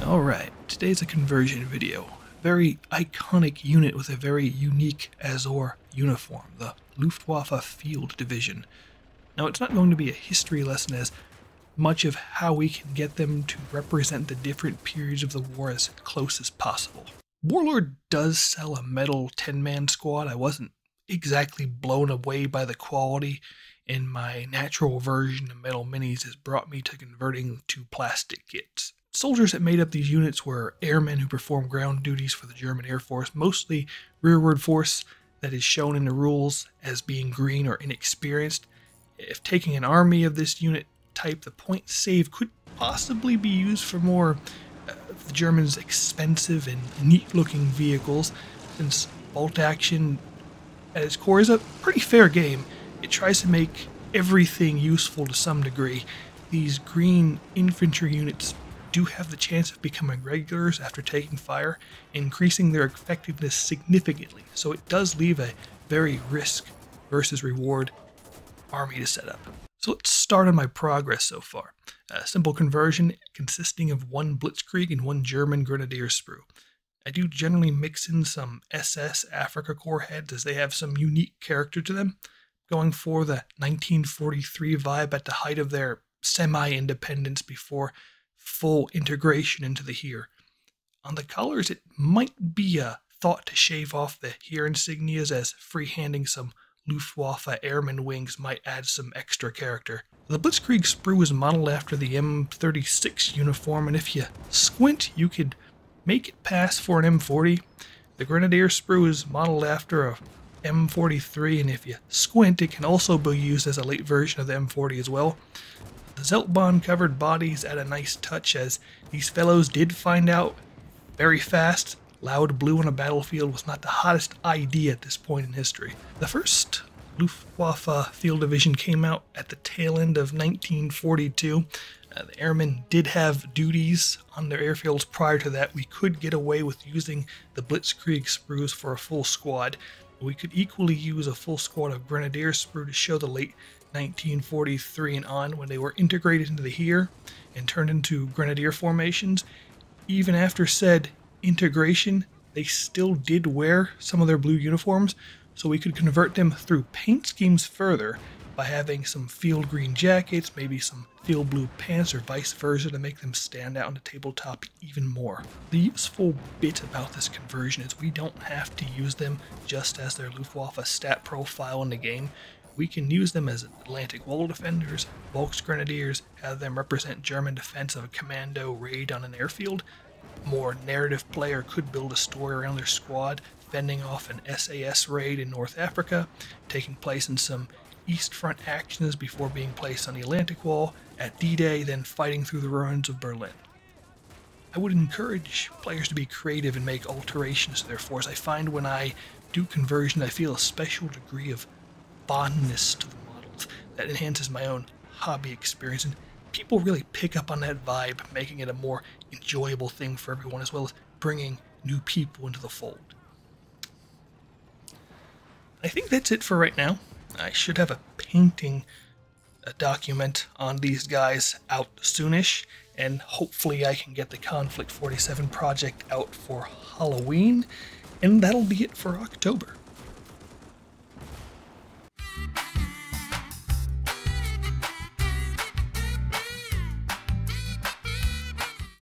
Alright, today's a conversion video. Very iconic unit with a very unique Azor uniform, the Luftwaffe Field Division. Now, it's not going to be a history lesson as much of how we can get them to represent the different periods of the war as close as possible. Warlord does sell a metal 10 man squad. I wasn't exactly blown away by the quality, and my natural aversion to metal minis has brought me to converting to plastic kits. Soldiers that made up these units were airmen who performed ground duties for the German Air Force, mostly rearward force that is shown in the rules as being green or inexperienced. If taking an army of this unit type, the point save could possibly be used for more uh, the Germans' expensive and neat looking vehicles, since bolt action at its core is a pretty fair game. It tries to make everything useful to some degree. These green infantry units do have the chance of becoming regulars after taking fire, increasing their effectiveness significantly, so it does leave a very risk versus reward army to set up. So let's start on my progress so far. A simple conversion consisting of one Blitzkrieg and one German Grenadier sprue. I do generally mix in some SS Africa Corps heads as they have some unique character to them, going for the 1943 vibe at the height of their semi independence before full integration into the Heer. On the colors, it might be a thought to shave off the Heer insignias as freehanding some Luftwaffe airman wings might add some extra character. The Blitzkrieg sprue is modeled after the M36 uniform, and if you squint, you could make it pass for an M40. The Grenadier sprue is modeled after a M43, and if you squint, it can also be used as a late version of the M40 as well. The Zeltbahn covered bodies add a nice touch as these fellows did find out very fast loud blue on a battlefield was not the hottest idea at this point in history. The first Luftwaffe Field Division came out at the tail end of 1942. Uh, the airmen did have duties on their airfields prior to that. We could get away with using the Blitzkrieg sprues for a full squad. We could equally use a full squad of Grenadier sprue to show the late 1943 and on when they were integrated into the Heer and turned into Grenadier formations. Even after said integration, they still did wear some of their blue uniforms, so we could convert them through paint schemes further by having some field green jackets, maybe some field blue pants, or vice versa to make them stand out on the tabletop even more. The useful bit about this conversion is we don't have to use them just as their Luftwaffe stat profile in the game. We can use them as Atlantic Wall Defenders, Volksgrenadiers, have them represent German defense of a commando raid on an airfield, more narrative player could build a story around their squad, fending off an SAS raid in North Africa, taking place in some East Front actions before being placed on the Atlantic Wall at D Day, then fighting through the ruins of Berlin. I would encourage players to be creative and make alterations to their force. I find when I do conversion, I feel a special degree of fondness to the models that enhances my own hobby experience. And people really pick up on that vibe, making it a more enjoyable thing for everyone, as well as bringing new people into the fold. I think that's it for right now. I should have a painting a document on these guys out soonish, and hopefully I can get the Konflikt 47 project out for Halloween, and that'll be it for October.